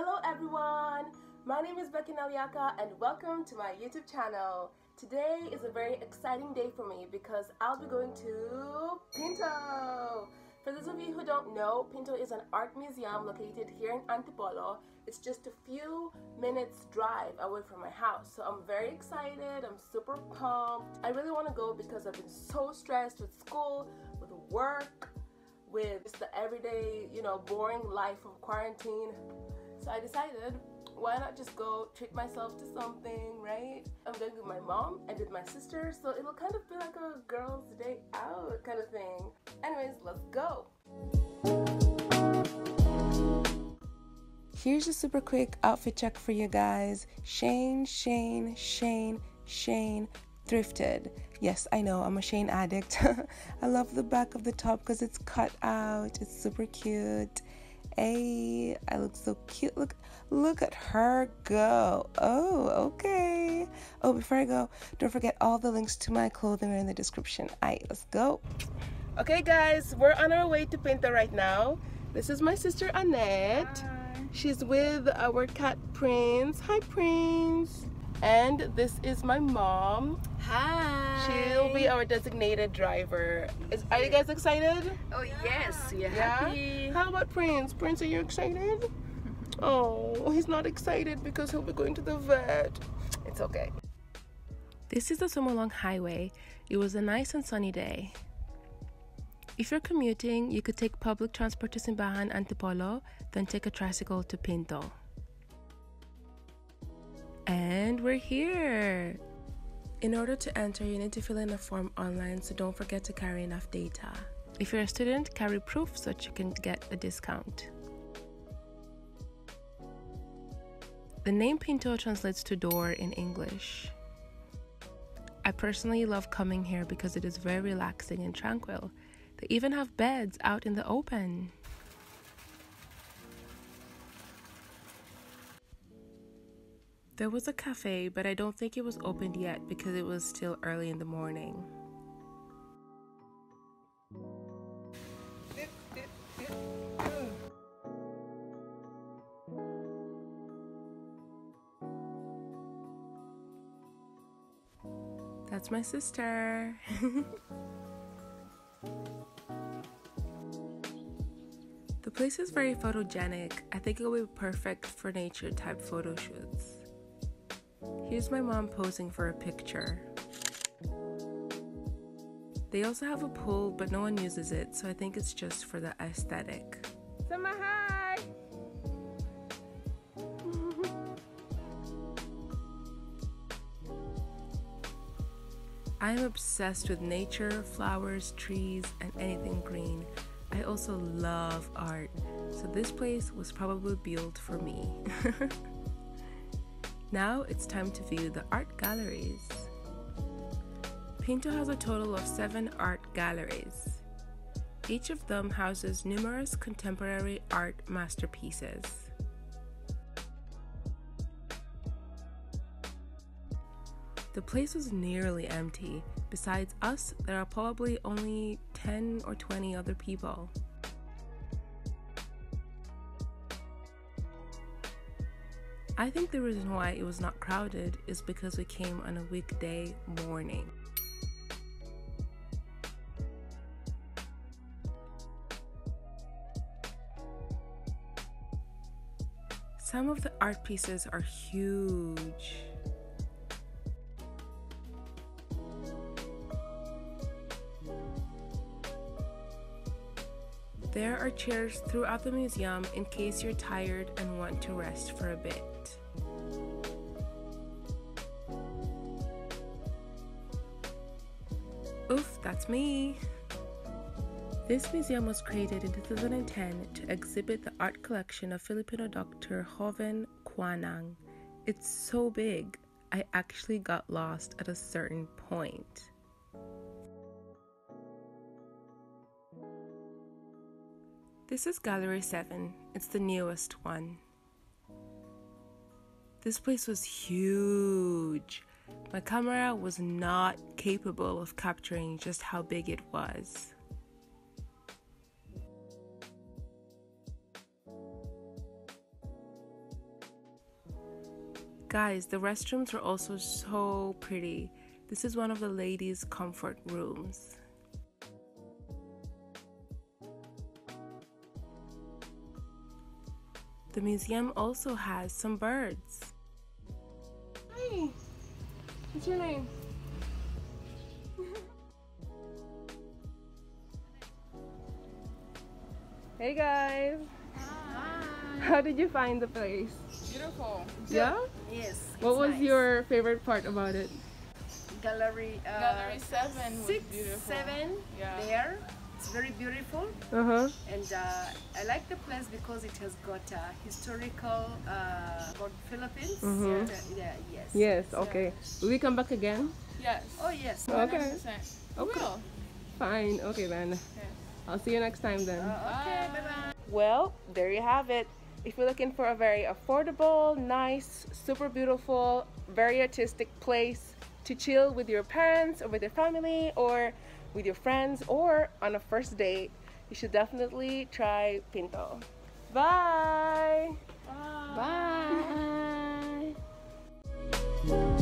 Hello everyone, my name is Becky Naliaka and welcome to my YouTube channel. Today is a very exciting day for me because I'll be going to Pinto. For those of you who don't know, Pinto is an art museum located here in Antipolo. It's just a few minutes drive away from my house. So I'm very excited, I'm super pumped. I really want to go because I've been so stressed with school, with work, with just the everyday, you know, boring life of quarantine. So I decided, why not just go treat myself to something, right? I'm going with my mom and with my sister, so it'll kind of be like a girls' day out kind of thing. Anyways, let's go. Here's a super quick outfit check for you guys. Shein, Shein, Shein, Shein thrifted. Yes, I know, I'm a Shein addict. I love the back of the top because it's cut out. It's super cute. Hey, I look so cute. Look, look at her go. Oh, okay. Oh, before I go, don't forget all the links to my clothing are in the description. Alright, let's go. Okay, guys, we're on our way to Pinto right now. This is my sister Annette. Hi. She's with our cat Prince. Hi, Prince. And this is my mom. Hi. She'll be our designated driver. Is, are you guys excited? Oh yes, yeah. yeah. How about Prince? Prince, are you excited? oh, he's not excited because he'll be going to the vet. It's okay. This is the Sumulong Highway. It was a nice and sunny day. If you're commuting, you could take public transport to Simbahan Antipolo, then take a tricycle to Pinto. And we're here! In order to enter, you need to fill in a form online, so don't forget to carry enough data. If you're a student, carry proof so that you can get a discount. The name Pinto translates to door in English. I personally love coming here because it is very relaxing and tranquil. They even have beds out in the open. There was a cafe, but I don't think it was opened yet because it was still early in the morning. That's my sister. the place is very photogenic. I think it will be perfect for nature type photo shoots. Here's my mom posing for a picture. They also have a pool, but no one uses it, so I think it's just for the aesthetic. Sama hi! I am obsessed with nature, flowers, trees, and anything green. I also love art, so this place was probably built for me. Now it's time to view the art galleries. Pinto has a total of seven art galleries. Each of them houses numerous contemporary art masterpieces. The place was nearly empty. Besides us, there are probably only 10 or 20 other people. I think the reason why it was not crowded is because we came on a weekday morning. Some of the art pieces are huge. There are chairs throughout the museum in case you're tired and want to rest for a bit. Oof, that's me! This museum was created in 2010 to exhibit the art collection of Filipino doctor Joven Cuanang. It's so big, I actually got lost at a certain point. This is Gallery 7. It's the newest one. This place was huge. My camera was not capable of capturing just how big it was. Guys, the restrooms are also so pretty. This is one of the ladies' comfort rooms. The museum also has some birds. Hi, what's your name? hey guys! Hi. How did you find the place? Beautiful. Yeah? Yes. What was nice. your favorite part about it? gallery? Uh, Gallery 7 was six, beautiful. seven Yeah. there. It's very beautiful, Uh huh. and uh, I like the place because it has got a historical uh, about Philippines. Mhm. Uh, yeah. Yes. Yes, okay. Will we come back again? Yes. Oh yes. Okay. 100%. Okay. Will. Fine, okay then. I'll see you next time then. Uh, okay. Bye bye. Well, there you have it. If you're looking for a very affordable, nice, super beautiful, very artistic place to chill with your parents or with your family or with your friends or on a first date, you should definitely try Pinto. Bye! Bye. Bye!